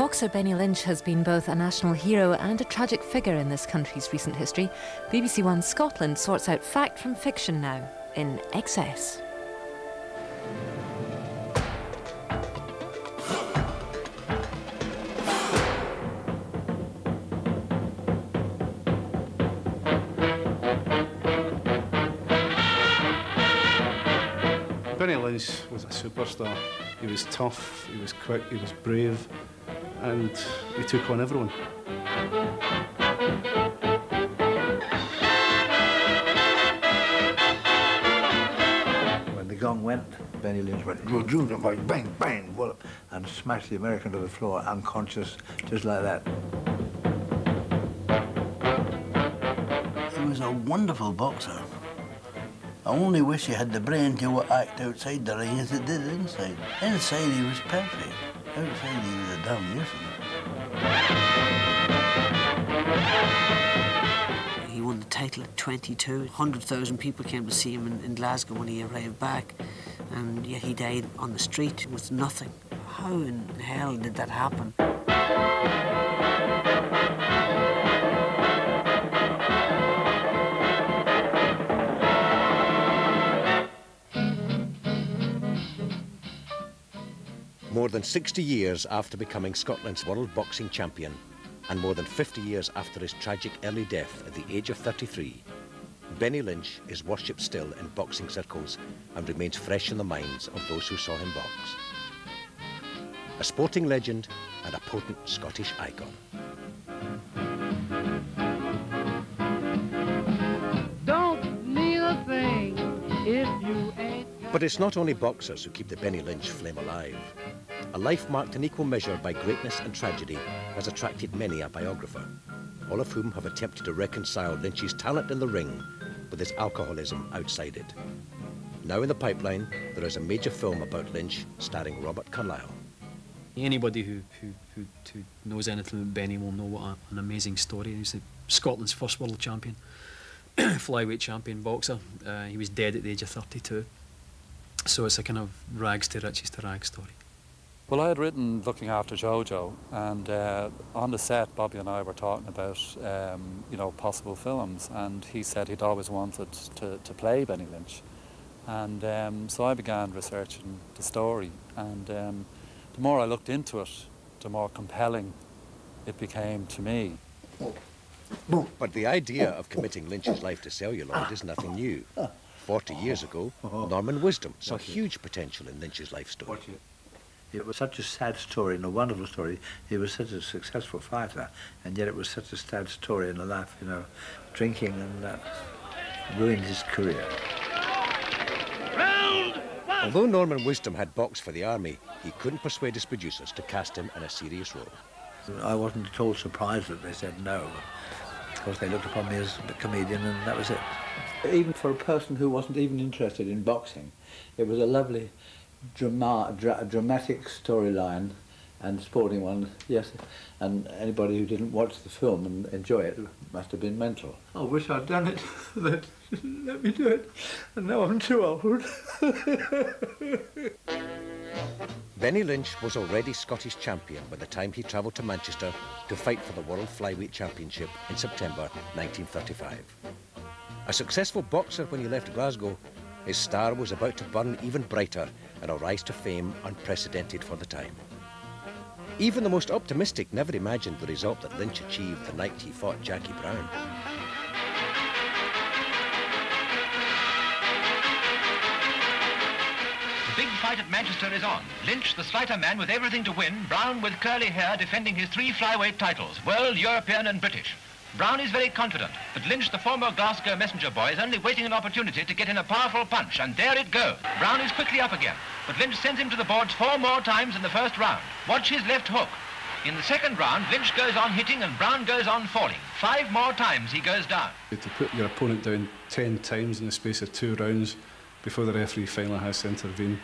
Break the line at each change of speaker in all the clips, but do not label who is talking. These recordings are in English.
Boxer Benny Lynch has been both a national hero and a tragic figure in this country's recent history. BBC One Scotland sorts out fact from fiction now in excess.
Benny Lynch was a superstar. He was tough, he was quick, he was brave, and we took on everyone.
When the gong went, Benny Lynch went, bang, bang, bang, wallop, and smashed the American to the floor, unconscious, just like that.
He was a wonderful boxer. I only wish he had the brain to act outside the ring as it did inside. Inside he was perfect. Outside he was a damn nuisance.
He won the title at 22. 100,000 people came to see him in, in Glasgow when he arrived back. And yet he died on the street with nothing. How in hell did that happen?
More than 60 years after becoming Scotland's world boxing champion, and more than 50 years after his tragic early death at the age of 33, Benny Lynch is worshipped still in boxing circles and remains fresh in the minds of those who saw him box. A sporting legend and a potent Scottish icon. But it's not only boxers who keep the Benny Lynch flame alive. A life marked in equal measure by greatness and tragedy has attracted many a biographer, all of whom have attempted to reconcile Lynch's talent in the ring with his alcoholism outside it. Now in the pipeline, there is a major film about Lynch starring Robert Carlyle.
Anybody who, who, who, who knows anything about Benny will know what a, an amazing story. He's the Scotland's first world champion, flyweight champion boxer. Uh, he was dead at the age of 32. So it's a kind of rags to riches to rags story.
Well, I had written Looking After Jojo, and uh, on the set, Bobby and I were talking about, um, you know, possible films, and he said he'd always wanted to, to play Benny Lynch. And um, so I began researching the story, and um, the more I looked into it, the more compelling it became to me.
But the idea of committing Lynch's life to celluloid is nothing new. 40 years ago, oh. Oh. Norman Wisdom saw huge potential in Lynch's life story.
It was such a sad story and a wonderful story. He was such a successful fighter, and yet it was such a sad story in the life, you know, drinking and that ruined his career.
Although Norman Wisdom had boxed for the army, he couldn't persuade his producers to cast him in a serious role.
I wasn't at all surprised that they said no. Of course, they looked upon me as a comedian, and that was it. Even for a person who wasn't even interested in boxing, it was a lovely drama dra dramatic storyline and sporting one, yes. And anybody who didn't watch the film and enjoy it must have been mental. I wish I'd done it. Let, let me do it. And now I'm too old.
Benny Lynch was already Scottish champion by the time he travelled to Manchester to fight for the World Flyweight Championship in September 1935. A successful boxer when he left Glasgow, his star was about to burn even brighter and a rise to fame unprecedented for the time. Even the most optimistic never imagined the result that Lynch achieved the night he fought Jackie Brown.
The big fight at Manchester is on. Lynch, the slighter man with everything to win. Brown with curly hair defending his three flyweight titles, world, European and British. Brown is very confident, but Lynch, the former Glasgow messenger boy, is only waiting an opportunity to get in a powerful punch, and there it goes. Brown is quickly up again, but Lynch sends him to the boards four more times in the first round. Watch his left hook. In the second round, Lynch goes on hitting and Brown goes on falling. Five more times he goes down.
To put your opponent down 10 times in the space of two rounds before the referee finally has to intervene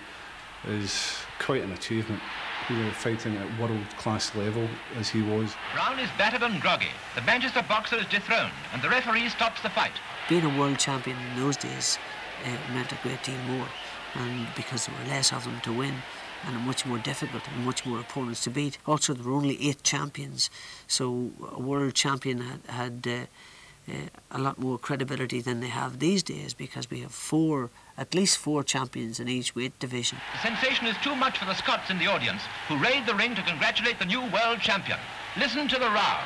is quite an achievement. You know, fighting at world-class level as he was.
Brown is battered and groggy. The Manchester boxer is dethroned, and the referee stops the fight.
Being a world champion in those days uh, meant a great deal more, and because there were less of them to win, and much more difficult and much more opponents to beat. Also, there were only eight champions, so a world champion had, had uh, uh, a lot more credibility than they have these days because we have four, at least four champions in each weight division.
The sensation is too much for the Scots in the audience, who raid the ring to congratulate the new world champion. Listen to the row.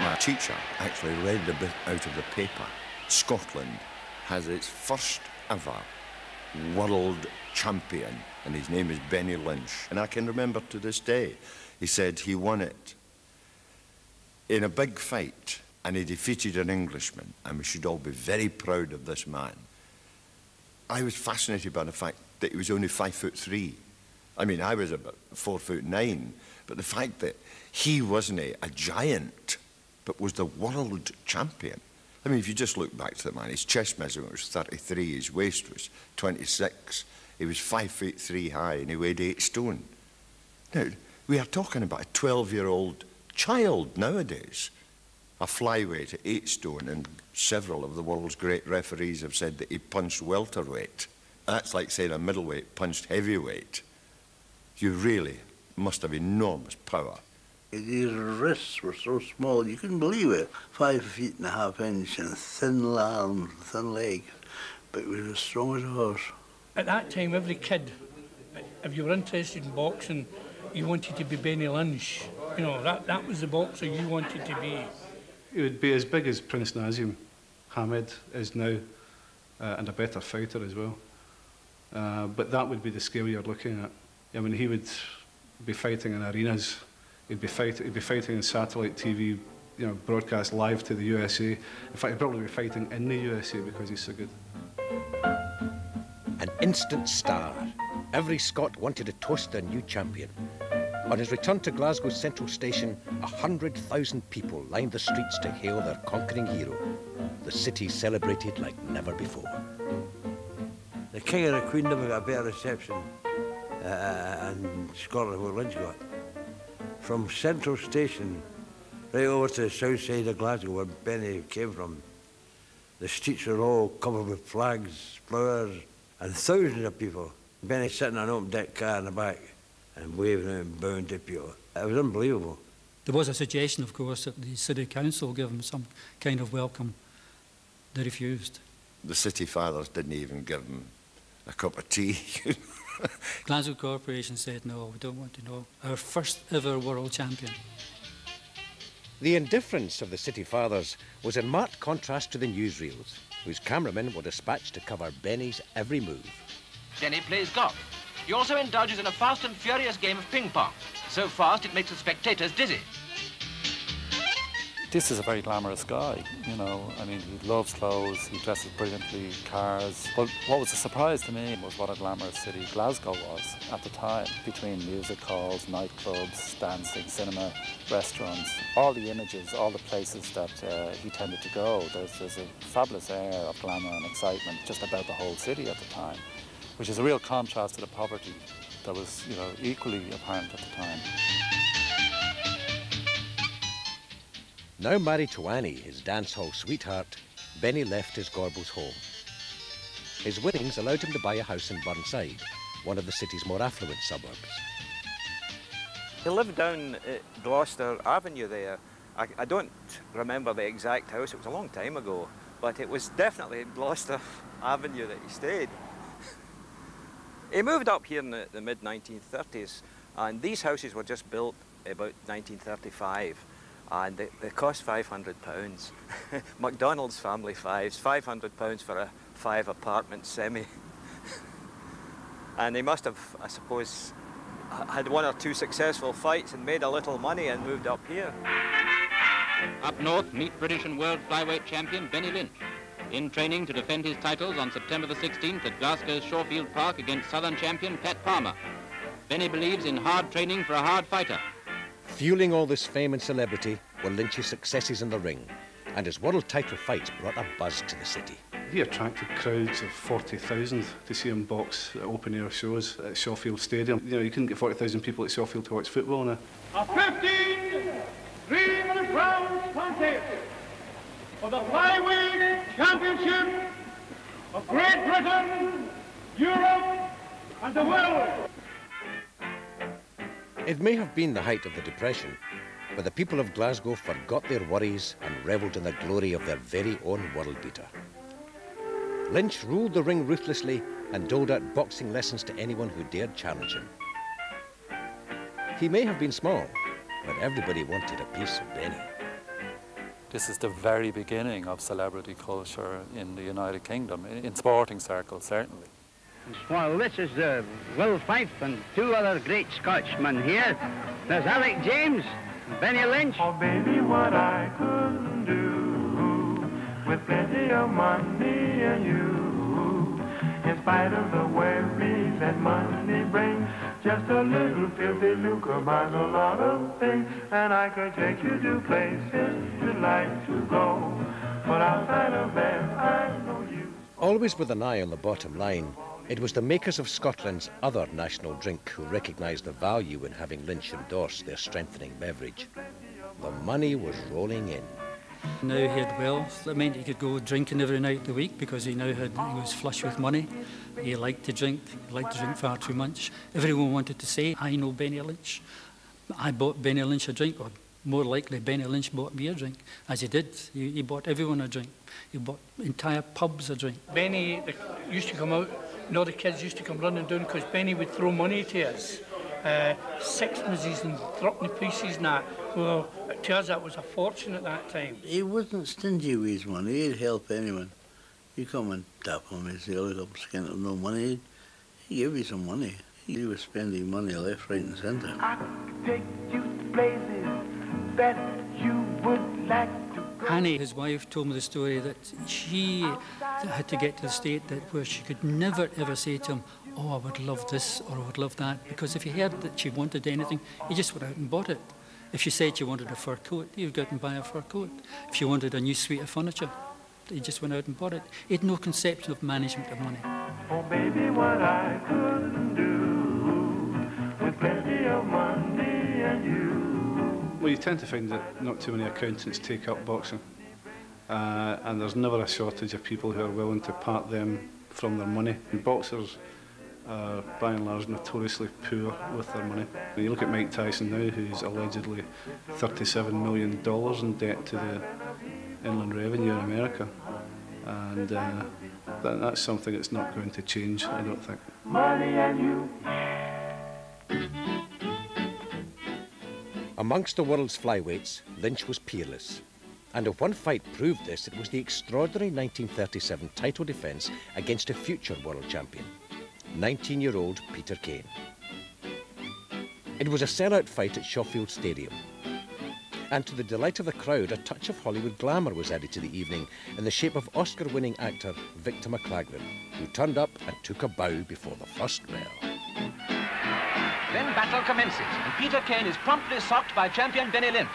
My teacher actually read a bit out of the paper. Scotland has its first ever world champion, and his name is Benny Lynch. And I can remember to this day, he said he won it in a big fight, and he defeated an Englishman, and we should all be very proud of this man. I was fascinated by the fact that he was only five foot three. I mean, I was about four foot nine, but the fact that he wasn't a, a giant, but was the world champion. I mean, if you just look back to the man, his chest measurement was 33, his waist was 26, he was five feet three high, and he weighed eight stone. Now, we are talking about a 12-year-old child nowadays, a flyweight at eight stone, and several of the world's great referees have said that he punched welterweight. That's like saying a middleweight punched heavyweight. You really must have enormous power.
His wrists were so small, you couldn't believe it. Five feet and a half inch and thin arms, thin legs, but he was as strong as a horse.
At that time, every kid, if you were interested in boxing, you wanted to be Benny Lynch. You know, that, that was the boxer you wanted to be.
He would be as big as Prince Naseem Hamed is now, uh, and a better fighter as well. Uh, but that would be the scale you're looking at. I mean, he would be fighting in arenas He'd be, fight, he'd be fighting in satellite TV, you know, broadcast live to the USA. In fact, he'd probably be fighting in the USA because he's so good.
An instant star. Every Scot wanted to toast their new champion. On his return to Glasgow Central Station, 100,000 people lined the streets to hail their conquering hero. The city celebrated like never before.
The King and the Queen never got a better reception uh, Scotland than Lynch got from Central Station right over to the south side of Glasgow where Benny came from. The streets were all covered with flags, flowers, and thousands of people. Benny sitting in an open deck car in the back and waving out and bowing to people. It was unbelievable.
There was a suggestion, of course, that the City Council give him some kind of welcome. They refused.
The City Fathers didn't even give him a cup of tea.
Glasgow Corporation said no, we don't want to know. Our first ever world champion.
The indifference of the City Fathers was in marked contrast to the newsreels, whose cameramen were dispatched to cover Benny's every move.
Benny plays golf. He also indulges in a fast and furious game of ping pong. So fast it makes the spectators dizzy
this is a very glamorous guy, you know. I mean, he loves clothes, he dresses brilliantly, cars. But what was a surprise to me was what a glamorous city Glasgow was at the time, between music halls, nightclubs, dancing, cinema, restaurants, all the images, all the places that uh, he tended to go. There's, there's a fabulous air of glamour and excitement just about the whole city at the time, which is a real contrast to the poverty that was, you know, equally apparent at the time.
Now married to Annie, his dance hall sweetheart, Benny left his Gorbals home. His winnings allowed him to buy a house in Burnside, one of the city's more affluent suburbs.
He lived down at Gloucester Avenue there. I, I, don't remember the exact house, it was a long time ago, but it was definitely Gloucester Avenue that he stayed. He moved up here in the, the mid-1930s, and these houses were just built about 1935 and they, they cost £500. McDonald's family fives, £500 for a five apartment semi. and they must have, I suppose, had one or two successful fights and made a little money and moved up here.
Up north, meet British and world flyweight champion Benny Lynch. In training to defend his titles on September the 16th at Glasgow's Shawfield Park against Southern champion Pat Palmer. Benny believes in hard training for a hard fighter.
Fueling all this fame and celebrity were Lynch's successes in the ring, and his world title fights brought a buzz to the city.
He attracted crowds of 40,000 to see him box at open air shows at Shawfield Stadium. You know, you couldn't get 40,000 people at Shawfield to watch football now.
A 15 for the flyweight championship of Great Britain, Europe, and the world.
It may have been the height of the Depression, but the people of Glasgow forgot their worries and revelled in the glory of their very own world beater. Lynch ruled the ring ruthlessly and doled out boxing lessons to anyone who dared challenge him. He may have been small, but everybody wanted a piece of Benny.
This is the very beginning of celebrity culture in the United Kingdom, in, in sporting circles certainly.
Well, this is uh, Will Fyffe and two other great Scotchmen here. There's Alec James, Benny Lynch.
Oh, baby, what I couldn't do with plenty of money and you. In spite of the worries that money brings, just a little filthy lucre buys a lot of things. And I could take you to places you'd like to go. But outside of that, I know you.
Always with an eye on the bottom line, it was the makers of Scotland's other national drink who recognised the value in having Lynch endorse their strengthening beverage. The money was rolling in.
Now he had wealth. That meant he could go drinking every night of the week because he now had he was flush with money. He liked to drink. He liked to drink far too much. Everyone wanted to say, "I know Benny Lynch." I bought Benny Lynch a drink, or more likely, Benny Lynch bought me a drink, as he did. He, he bought everyone a drink. He bought entire pubs a drink.
Benny used to come out, and all the kids used to come running down because Benny would throw money to us. Uh, sixpences and threepenny pieces and that. Well, to us that was a fortune at that time.
He wasn't stingy with his money. He'd help anyone. You come and tap him and say, look, I'm scared of no money. He'd give you some money. He was spending money left, right and centre.
I could take you to places that you would like to go.
Annie, his wife, told me the story that she had to get to the state that where she could never ever say to him, "Oh, I would love this" or "I would love that," because if he heard that she wanted anything, he just went out and bought it. If she said she wanted a fur coat, he would go out and buy a fur coat. If she wanted a new suite of furniture, he just went out and bought it. He had no conception of management of money.
Oh, baby, what I couldn't do with plenty of money and you.
Well, you tend to find that not too many accountants take up boxing. Uh, and there's never a shortage of people who are willing to part them from their money. And boxers are by and large notoriously poor with their money. When you look at Mike Tyson now, who's allegedly $37 million in debt to the Inland Revenue in America. And uh, that, that's something that's not going to change, I don't think.
Money and you.
Amongst the world's flyweights, Lynch was peerless. And if one fight proved this, it was the extraordinary 1937 title defence against a future world champion, 19-year-old Peter Kane. It was a sellout fight at Shawfield Stadium. And to the delight of the crowd, a touch of Hollywood glamour was added to the evening in the shape of Oscar-winning actor Victor McLaglen, who turned up and took a bow before the first bell.
Then battle commences, and Peter Kane is promptly socked by champion Benny Lynch.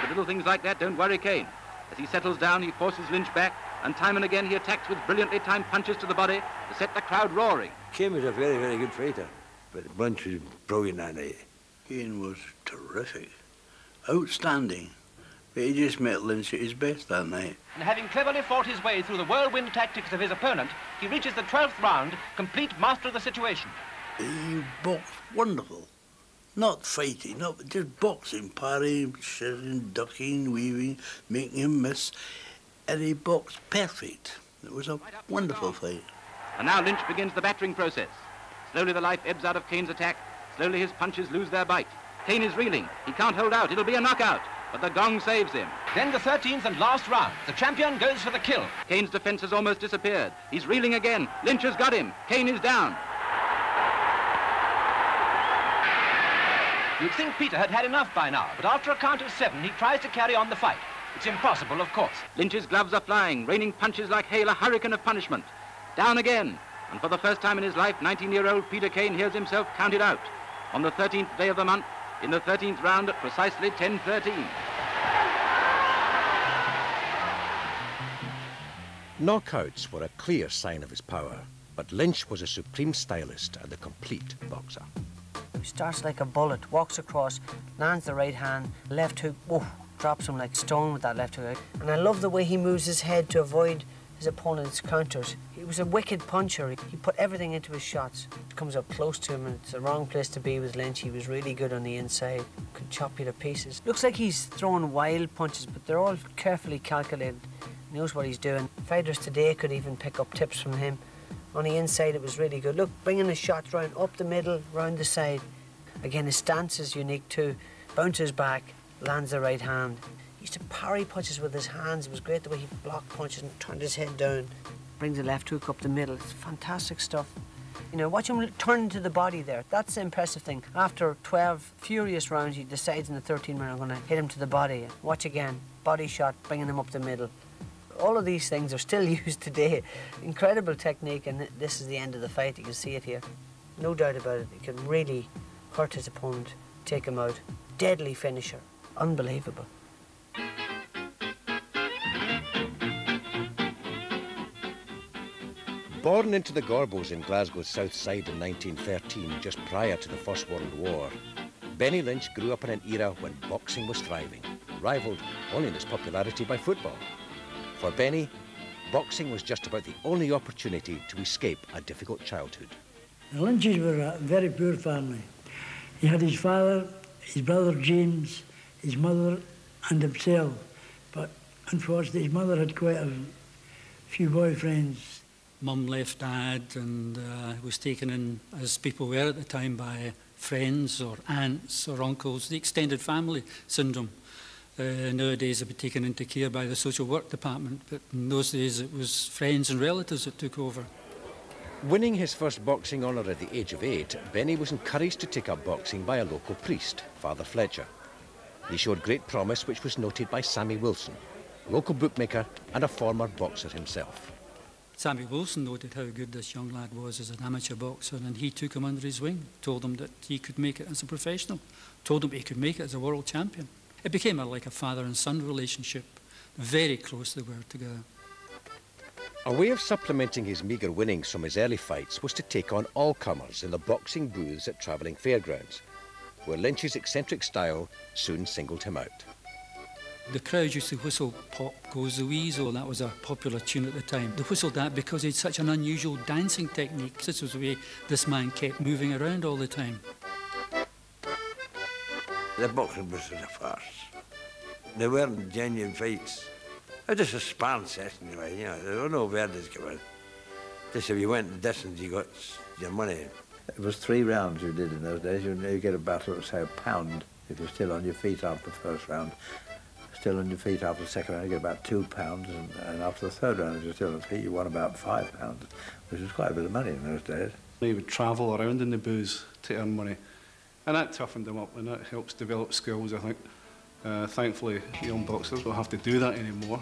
But little things like that don't worry Kane. As he settles down, he forces Lynch back, and time and again he attacks with brilliantly timed punches to the body to set the crowd roaring.
Kim was a very, very good fighter, but Lynch was brilliant that night.
Kane was terrific, outstanding. But he just met Lynch at his best that night.
And having cleverly fought his way through the whirlwind tactics of his opponent, he reaches the 12th round, complete master of the situation.
He boxed wonderful. Not fighting, not just boxing, parrying, shooting, ducking, weaving, making him miss. And he boxed perfect. It was a wonderful fight.
And now Lynch begins the battering process. Slowly the life ebbs out of Kane's attack. Slowly his punches lose their bite. Kane is reeling. He can't hold out. It'll be a knockout. But the gong saves him.
Then the 13th and last round. The champion goes for the kill.
Kane's defense has almost disappeared. He's reeling again. Lynch has got him. Kane is down.
You'd think Peter had had enough by now, but after a count of seven, he tries to carry on the fight. It's impossible, of course.
Lynch's gloves are flying, raining punches like hail, a hurricane of punishment. Down again. And for the first time in his life, 19-year-old Peter Kane hears himself counted out. On the 13th day of the month, in the 13th round at precisely 10.13.
Knockouts were a clear sign of his power, but Lynch was a supreme stylist and a complete boxer.
He starts like a bullet, walks across, lands the right hand, left hook, whoa, drops him like stone with that left hook. And I love the way he moves his head to avoid his opponent's counters. He was a wicked puncher. He put everything into his shots. Comes up close to him, and it's the wrong place to be with Lynch. He was really good on the inside, could chop you to pieces. Looks like he's throwing wild punches, but they're all carefully calculated. He knows what he's doing. Fighters today could even pick up tips from him. On the inside, it was really good. Look, bringing his shots round up the middle, round the side. Again, his stance is unique too. Bounces back, lands the right hand. He used to parry punches with his hands. It was great the way he blocked punches and turned his head down. Brings the left hook up the middle. It's fantastic stuff. You know, watch him turn to the body there. That's the impressive thing. After 12 furious rounds, he decides in the 13th round, I'm going to hit him to the body. Watch again. Body shot, bringing him up the middle. All of these things are still used today. Incredible technique, and this is the end of the fight. You can see it here. No doubt about it. He can really hurt his opponent, take him out. Deadly finisher. Unbelievable.
Born into the Gorbals in Glasgow's south side in 1913, just prior to the First World War, Benny Lynch grew up in an era when boxing was thriving, rivalled only in its popularity by football. For Benny, boxing was just about the only opportunity to escape a difficult childhood.
The Lynches were a very poor family. He had his father, his brother James, his mother, and himself. But unfortunately, his mother had quite a few boyfriends
mum left dad and uh, was taken in, as people were at the time, by friends or aunts or uncles, the extended family syndrome. Uh, nowadays, it'd be taken into care by the social work department, but in those days it was friends and relatives that took over.
Winning his first boxing honour at the age of eight, Benny was encouraged to take up boxing by a local priest, Father Fletcher. He showed great promise, which was noted by Sammy Wilson, local bookmaker and a former boxer himself.
Sammy Wilson noted how good this young lad was as an amateur boxer, and he took him under his wing, told him that he could make it as a professional, told him he could make it as a world champion. It became a, like a father and son relationship. Very close they were together.
A way of supplementing his meagre winnings from his early fights was to take on all comers in the boxing booths at travelling fairgrounds, where Lynch's eccentric style soon singled him out.
The crowd used to whistle Pop Goes the Weasel, that was a popular tune at the time. They whistled that because he had such an unusual dancing technique. This was the way this man kept moving around all the time.
The boxing was a farce. They weren't genuine fights. It was just a sparring session, anyway, you know. There were no verdicts given. Just if you went the distance, you got your money.
It was three rounds you did in those days. You, you get a battle of, say, a pound if you're still on your feet after the first round still on your feet after the second round, you get about two pounds, and, and after the third round, if you're still on your feet, you won about five pounds, which was quite a bit of money in those days.
He would travel around in the booze to earn money, and that toughened him up, and that helps develop skills, I think. Uh, thankfully, young boxers don't have to do that anymore.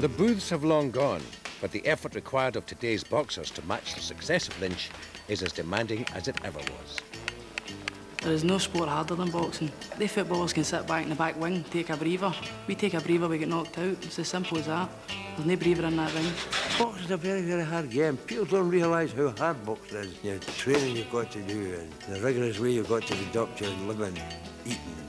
The booths have long gone, but the effort required of today's boxers to match the success of Lynch is as demanding as it ever was.
There is no sport harder than boxing. They footballers can sit back in the back wing, take a breather. We take a breather, we get knocked out. It's as simple as that. There's no breather in that ring.
Boxing's a very, very hard game. People don't realise how hard boxing is. The training you've got to do and the rigorous way you've got to conduct your living, eating,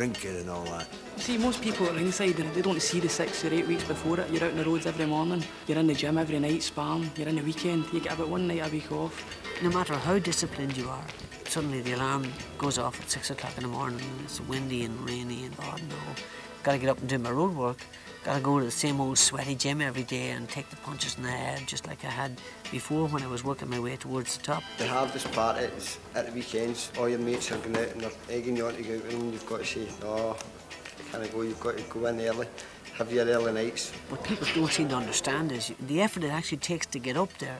drinking and all that.
See, most people at ringside, they don't see the six or eight weeks before it. You're out on the roads every morning, you're in the gym every night, sparring, you're in the weekend, you get about one night a week off.
No matter how disciplined you are, suddenly the alarm goes off at six o'clock in the morning and it's windy and rainy and oh no. Gotta get up and do my road work. Gotta go to the same old sweaty gym every day and take the punches in the head just like I had before when I was working my way towards the top.
The hardest part is at the weekends, all your mates are going out and they're egging you on to go out and you've got to say, no, can I go, you've got to go in early, have your early nights.
What people don't seem to understand is the effort it actually takes to get up there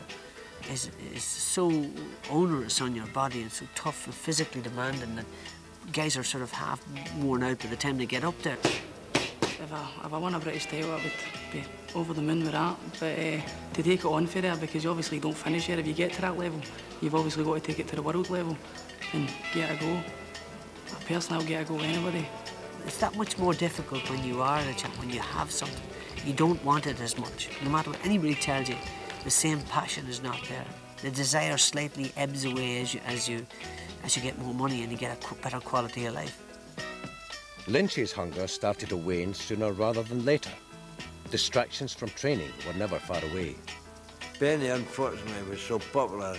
is, is so onerous on your body and so tough and physically demanding that guys are sort of half worn out by the time they get up there.
If I, if I won a British title, I would be over the moon with that. But uh, to take it on for there, because you obviously don't finish here. If you get to that level, you've obviously got to take it to the world level and get a go. Personally, I'll get a go with anybody.
It's that much more difficult when you are a champ, when you have something. You don't want it as much. No matter what anybody tells you, the same passion is not there. The desire slightly ebbs away as you, as you, as you get more money and you get a better quality of life.
Lynch's hunger started to wane sooner rather than later. Distractions from training were never far away.
Benny, unfortunately, was so popular,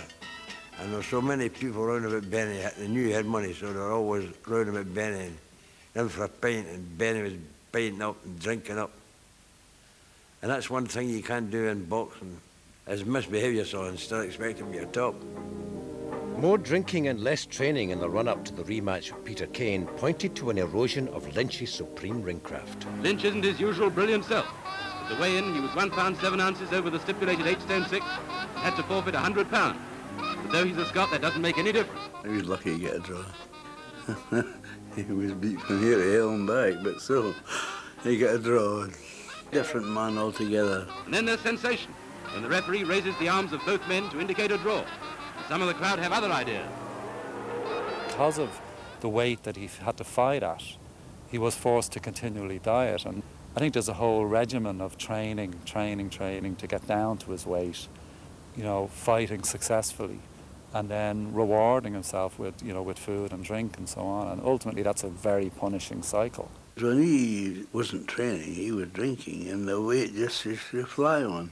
and there were so many people round about Benny. They knew he had money, so they were always round about Benny, and in for a pint, and Benny was biting up and drinking up. And that's one thing you can't do in boxing, is misbehave yourself and still expect to be a top.
More drinking and less training in the run-up to the rematch with Peter Kane pointed to an erosion of Lynch's supreme ringcraft.
Lynch isn't his usual brilliant self. At the weigh-in, he was one pound seven ounces over the stipulated eight stone six, and had to forfeit a hundred pounds. But though he's a Scot, that doesn't make any difference.
He was lucky to get a draw. he was beat from here to hell and back, but still, he got a draw. Different man altogether.
And then there's sensation, when the referee raises the arms of both men to indicate a draw. Some of the crowd have other ideas.
Because of the weight that he had to fight at, he was forced to continually diet. And I think there's a whole regimen of training, training, training to get down to his weight, you know, fighting successfully, and then rewarding himself with, you know, with food and drink and so on. And ultimately, that's a very punishing cycle.
When he wasn't training, he was drinking, and the weight just used to fly on.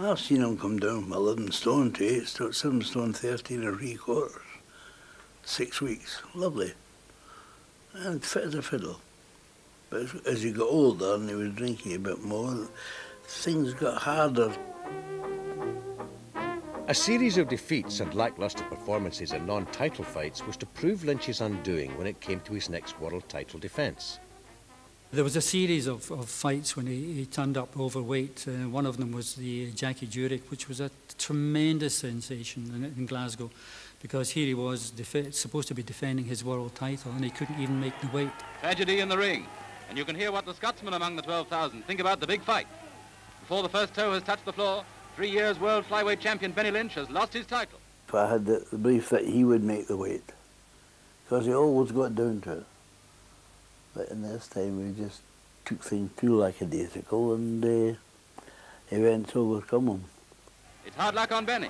I've seen him come down from 11 stone to 8 stone, 7 stone 13 and three quarters. Six weeks. Lovely. And fit as a fiddle. But as, as he got older and he was drinking a bit more, things got harder.
A series of defeats and lacklustre performances in non-title fights was to prove Lynch's undoing when it came to his next world title defence.
There was a series of, of fights when he, he turned up overweight. Uh, one of them was the Jackie Jurich, which was a tremendous sensation in, in Glasgow because here he was supposed to be defending his world title and he couldn't even make the weight.
Tragedy in the ring. And you can hear what the Scotsmen among the 12,000 think about the big fight. Before the first toe has touched the floor, three years world flyweight champion Benny Lynch has lost his title.
I had the, the belief that he would make the weight because he always got down to it. But in this time we just took things too lackadaisical and uh, events overcome them.
It's hard luck on Benny.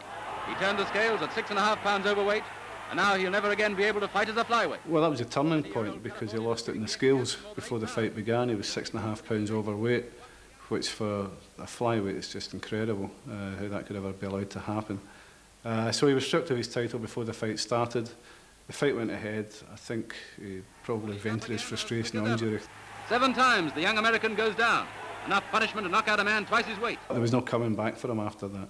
He turned the scales at six and a half pounds overweight, and now he'll never again be able to fight as a flyweight.
Well, that was a turning point because he lost it in the scales before the fight began. He was six and a half pounds overweight, which for a flyweight is just incredible uh, how that could ever be allowed to happen. Uh, so he was stripped of his title before the fight started. The fight went ahead. I think he probably vented his frustration on Jurich.
Seven times the young American goes down. Enough punishment to knock out a man twice his weight.
There was no coming back for him after that.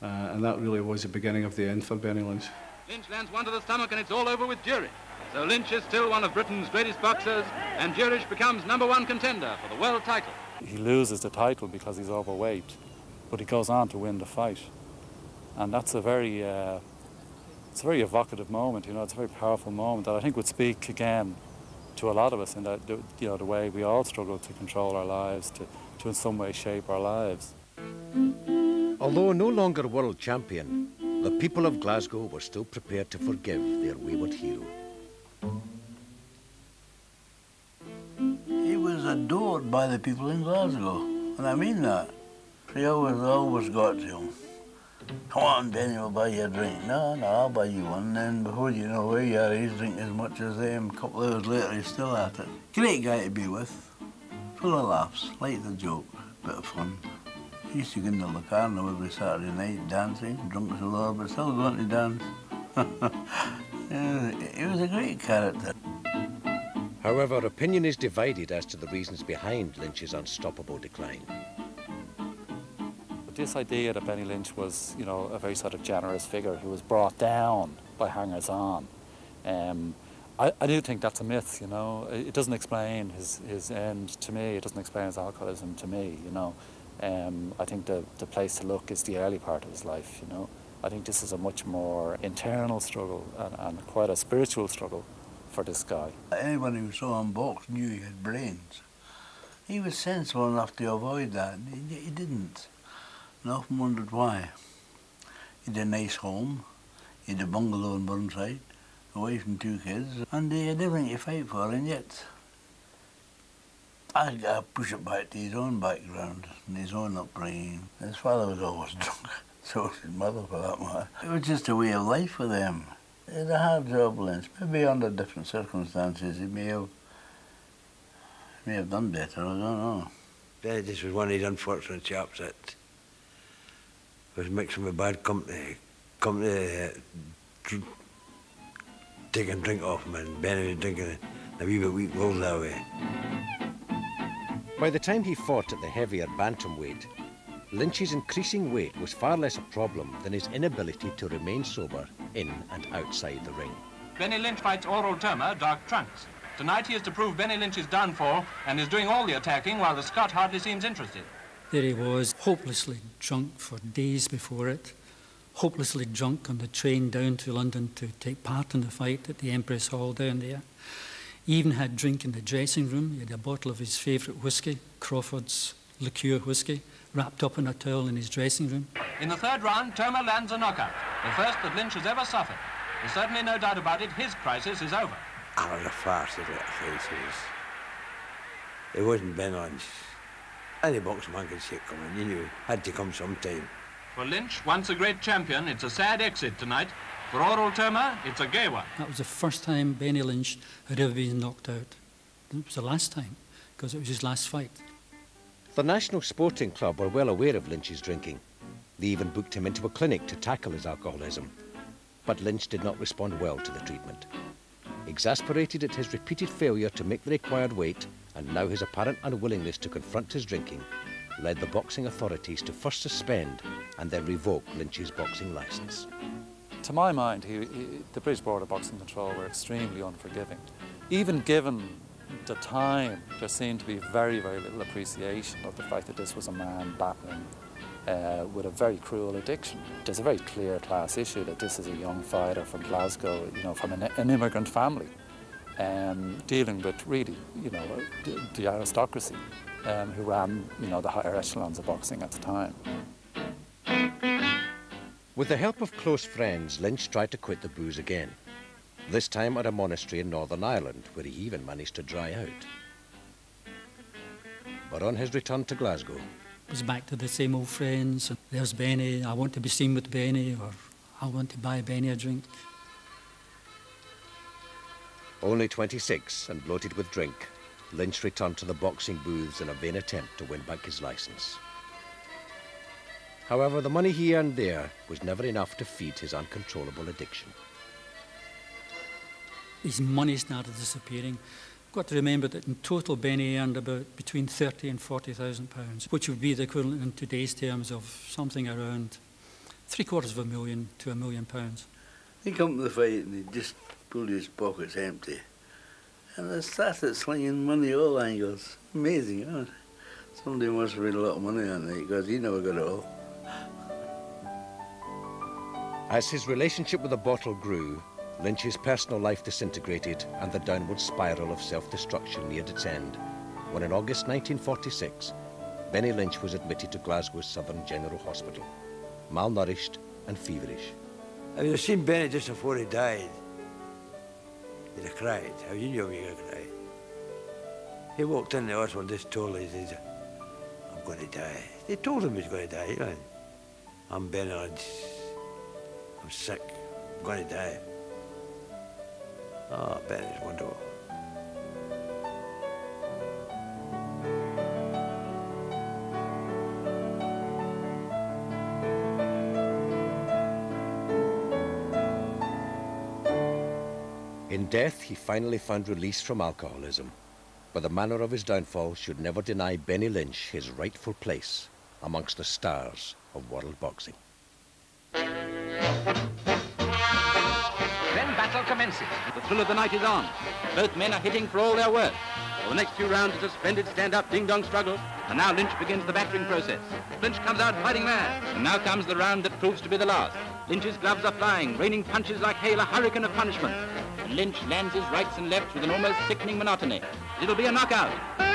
Uh, and that really was the beginning of the end for Benny Lynch.
Lynch lands one to the stomach and it's all over with Jurich. So Lynch is still one of Britain's greatest boxers and Jurich becomes number one contender for the world title.
He loses the title because he's overweight, but he goes on to win the fight. And that's a very, uh, it's a very evocative moment, you know, it's a very powerful moment that I think would speak again to a lot of us in that, you know, the way we all struggle to control our lives, to, to in some way shape our lives.
Although no longer world champion, the people of Glasgow were still prepared to forgive their wayward hero.
He was adored by the people in Glasgow, and I mean that. He always, always got to him. Come on, Benny, we'll buy you a drink. No, no, I'll buy you one. Then before you know where you are, he's drinking as much as them. A couple of hours later, he's still at it. Great guy to be with. Full of laughs, like the joke, bit of fun. He used to go into Locarno every Saturday night dancing, drunk as a lord, but still going to dance. he was a great character.
However, opinion is divided as to the reasons behind Lynch's unstoppable decline.
This idea that Benny Lynch was, you know, a very sort of generous figure who was brought down by hangers-on, um, I, I, do think that's a myth, you know. It doesn't explain his, his end to me. It doesn't explain his alcoholism to me, you know. Um, I think the, the place to look is the early part of his life, you know. I think this is a much more internal struggle and, and quite a spiritual struggle for this guy.
Anyone who saw him box knew he had brains. He was sensible enough to avoid that. He, he didn't. And I often wondered why. He had a nice home. He had a bungalow in Burnside, a wife and two kids, and he had everything to fight for, and yet I got to push it back to his own background and his own upbringing. His father was always drunk, so was his mother for that matter. It was just a way of life for them. It was a hard job, Lynch. Maybe under different circumstances he may have, may have done better, I don't know.
Benny just was one of these unfortunate chaps that was mixing with bad company, company uh, dr- taking drink off him, and Benny was drinking a wee bit weak will that way.
By the time he fought at the heavier bantamweight, Lynch's increasing weight was far less a problem than his inability to remain sober in and outside the ring.
Benny Lynch fights Aurel Toma, Dark Trunks. Tonight he is to prove Benny Lynch's downfall and is doing all the attacking while the Scot hardly seems interested.
There he was, hopelessly drunk for days before it, hopelessly drunk on the train down to London to take part in the fight at the Empress Hall down there. He even had drink in the dressing room. He had a bottle of his favourite whisky, Crawford's liqueur whisky, wrapped up in a towel in his dressing room.
In the third round, Toma lands a knockout, the first that Lynch has ever suffered. There's certainly no doubt about it, his crisis is over.
I was a farce, it was. It wasn't Ben Lynch. Any boxman could see it coming. You knew it had to come sometime.
For Lynch, once a great champion, it's a sad exit tonight. For Aurel Toma, it's a gay one.
That was the first time Benny Lynch had ever been knocked out. It was the last time, because it was his last fight.
The National Sporting Club were well aware of Lynch's drinking. They even booked him into a clinic to tackle his alcoholism. But Lynch did not respond well to the treatment. Exasperated at his repeated failure to make the required weight and now his apparent unwillingness to confront his drinking, led the boxing authorities to first suspend and then revoke Lynch's boxing licence.
To my mind, he, he, the British Board of Boxing Control were extremely unforgiving. Even given the time, there seemed to be very, very little appreciation of the fact that this was a man battling uh, with a very cruel addiction. There's a very clear class issue that this is a young fighter from Glasgow, you know, from an, an immigrant family, um, dealing with really, you know, the, the aristocracy um, who ran, you know, the higher echelons of boxing at the time.
With the help of close friends, Lynch tried to quit the booze again. This time at a monastery in Northern Ireland, where he even managed to dry out. But on his return to Glasgow,
It was back to the same old friends. There's Benny, I want to be seen with Benny, or I want to buy Benny a drink.
Only 26 and bloated with drink, Lynch returned to the boxing booths in a vain attempt to win back his licence. However, the money he earned there was never enough to feed his uncontrollable addiction.
His money started disappearing. I've Got to remember that in total Benny earned about between 30 and 40,000 pounds, which would be the equivalent in today's terms of something around three quarters of a million to a million pounds.
He come to the fight and he just pulled his pockets empty. And I started slinging money all angles. Amazing, huh? Somebody must have made a lot of money on it because he never got it all.
As his relationship with the bottle grew, Lynch's personal life disintegrated and the downward spiral of self-destruction neared its end, when in August 1946, Benny Lynch was admitted to Glasgow's Southern General Hospital, malnourished and feverish.
i've you seen Benny just before he died? He'd have cried. How you knew he would cry? He walked in the hospital and just told us, he said, I'm going to die. They told him he was going to die. You know? I'm Lynch. I'm sick. I'm going to die. Ah, oh, Benny's wonderful.
In death, he finally found release from alcoholism, but the manner of his downfall should never deny Benny Lynch his rightful place amongst the stars of world boxing.
Then battle commences. The thrill of the night is on. Both men are hitting for all their worth. For the next few rounds, it's a splendid stand-up ding-dong struggle. And now Lynch begins the battering process. Lynch comes out fighting mad. And now comes the round that proves to be the last. Lynch's gloves are flying, raining punches like hail, a hurricane of punishment. Lynch lands his rights and lefts with an almost sickening monotony. It'll be a knockout.